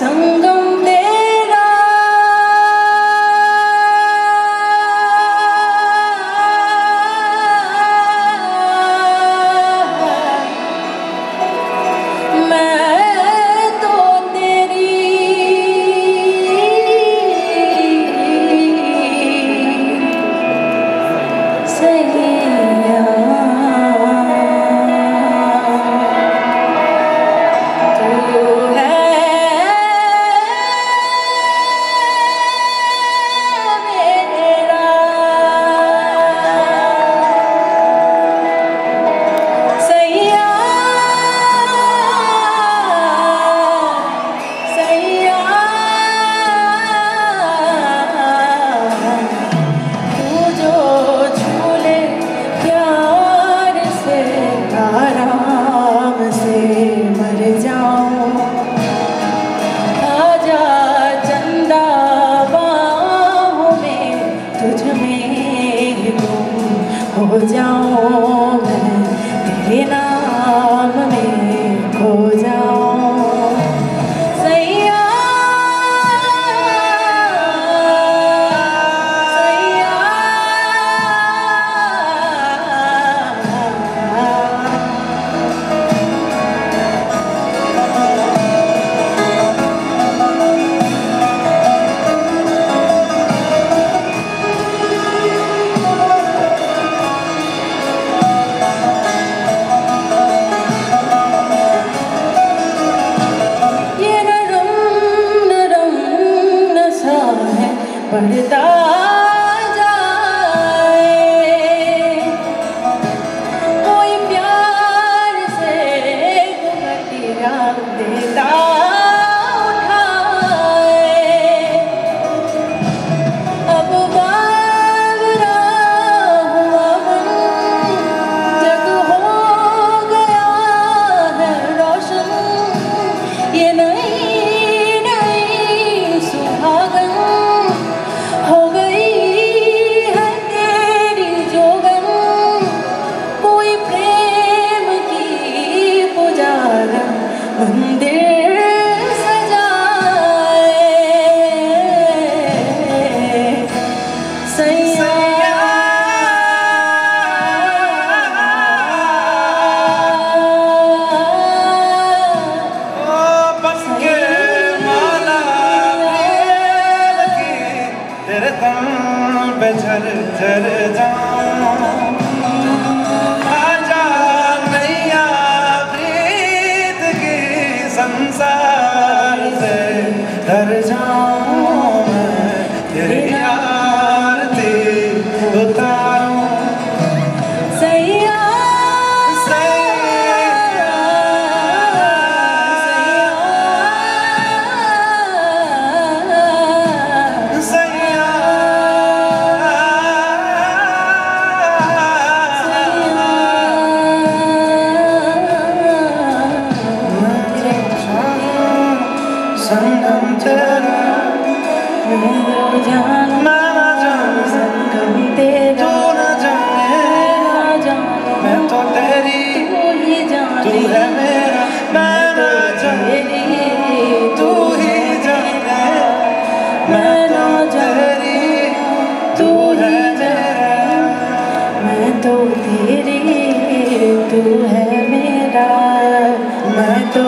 Sangam. Te जाऊँ मैं तेरे नाम but it all beter derden संगम तेरा। जान मैं जाने संगम तेरा तू न जाने। मैं तो तेरी। तू ही जाने। तू है मेरा। मैं तू तेरी। तू है मेरा। मैं तो